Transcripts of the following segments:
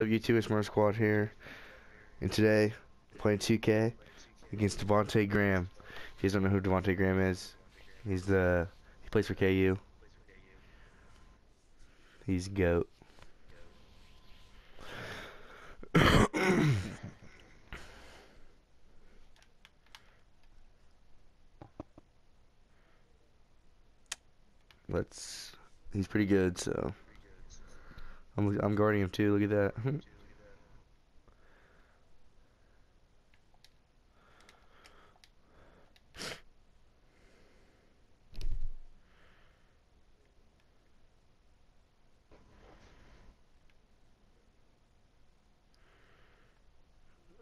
W2 Smart Squad here, and today playing 2K against Devonte Graham. If you guys don't know who Devonte Graham is, he's the he plays for KU. He's goat. Let's. He's pretty good, so I'm I'm guarding him too. Look at that.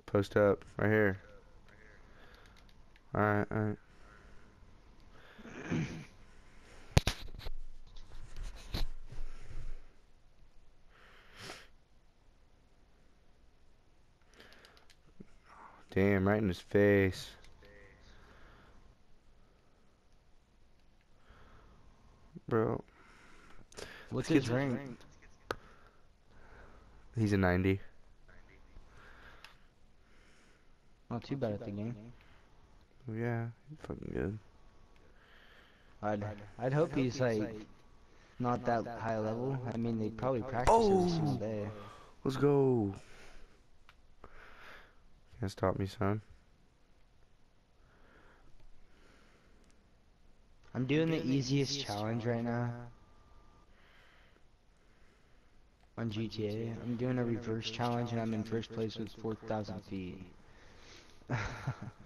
Post up right here. All right, Damn, right in his face. Bro. What's his kid's- rank? He's a 90. Not too bad at the game. Yeah, he's fucking good. I'd I'd hope he's like not that high level. I mean, they probably oh! practice every single Oh! day. Let's go. Can't stop me, son. I'm doing the easiest challenge right now on GTA. I'm doing a reverse challenge and I'm in first place with 4,000 feet.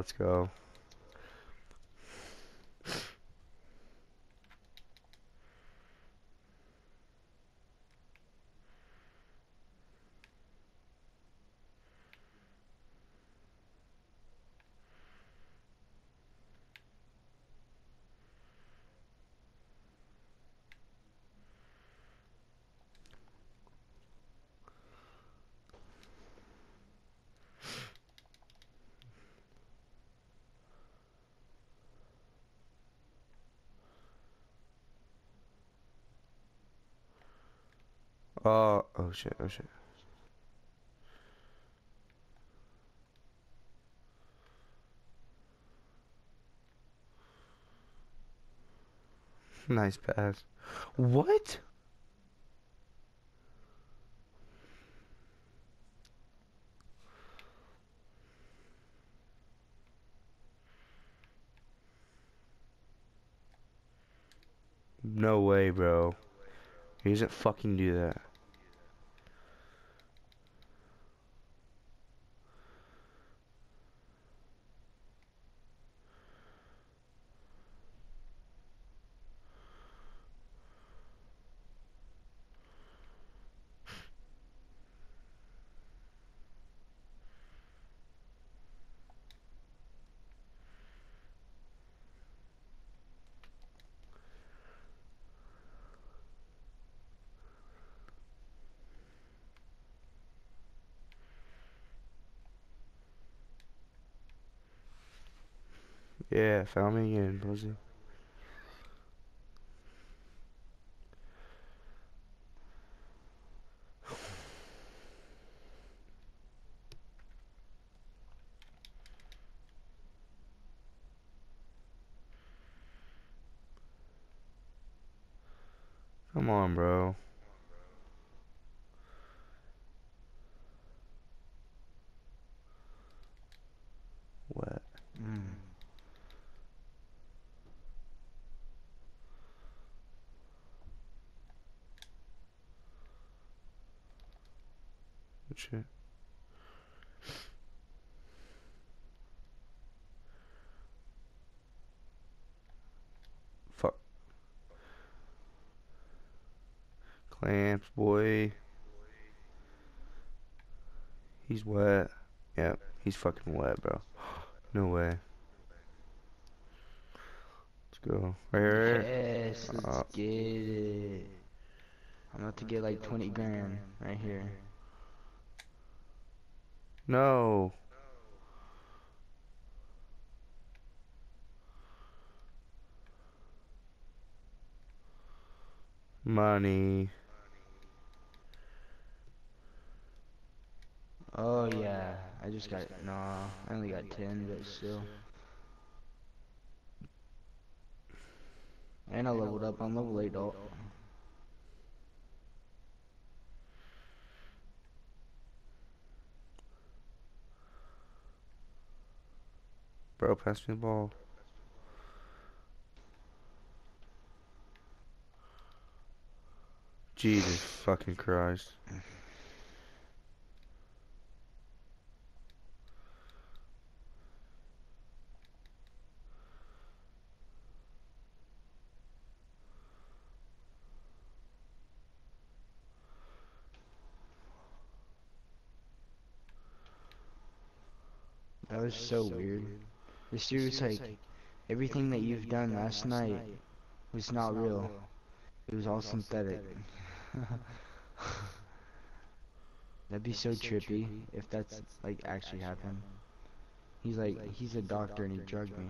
let's go. Oh, oh shit, oh shit. Nice pass. What? No way, bro. He doesn't fucking do that. Yeah, found me again, pussy. Come on, bro. What? Mm. Good shit. Fuck. Clamps, boy. He's wet. Yep, he's fucking wet, bro. No way. Let's go. Right here. right. Yes, let's Uh, get it. I'm about to get like 20 grand right here. No. Money. Oh, oh yeah, I just got, no, I only got 10, but still. And I leveled up, I'm level 8 dog. Bro, pass me the ball. Jesus fucking Christ. That was so weird. This dude was like, everything that you've done last night was not real. It was all synthetic. That'd be so trippy if that's like actually happened. He's like, he's a doctor and he drugged me.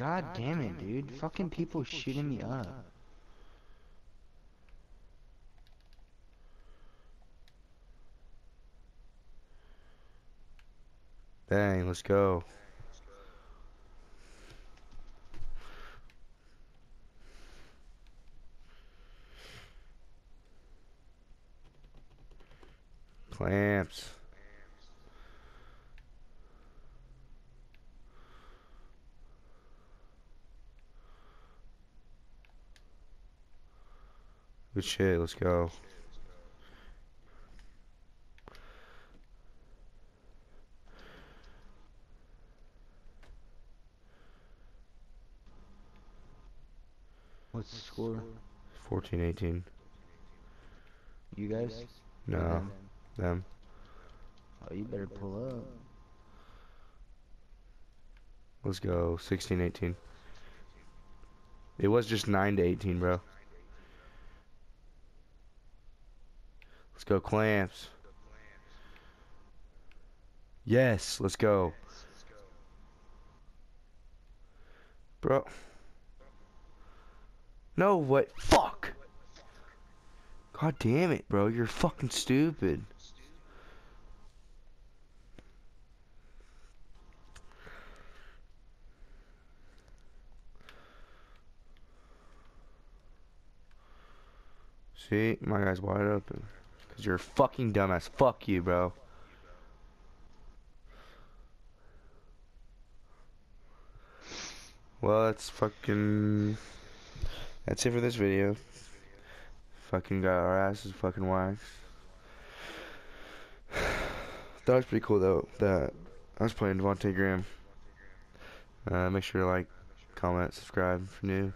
God damn it, dude. Fucking people shooting me up. Dang, let's go. Clamps. Good shit, let's go. What's the score? 14, 18. You guys? No, them? Oh, you better pull up. Let's go. 16, 18. It was just 9 to 18, bro. Let's go, clamps. Yes, let's go. Bro. No, what? Fuck! God damn it, bro. You're fucking stupid. See, my guy's wide open. Cause you're a fucking dumbass. Fuck you, bro. Well, that's fucking. That's it for this video. Fucking got our asses fucking waxed. That was pretty cool though. That I was playing Devonte Graham. Uh, make sure to like, comment, subscribe if you're new.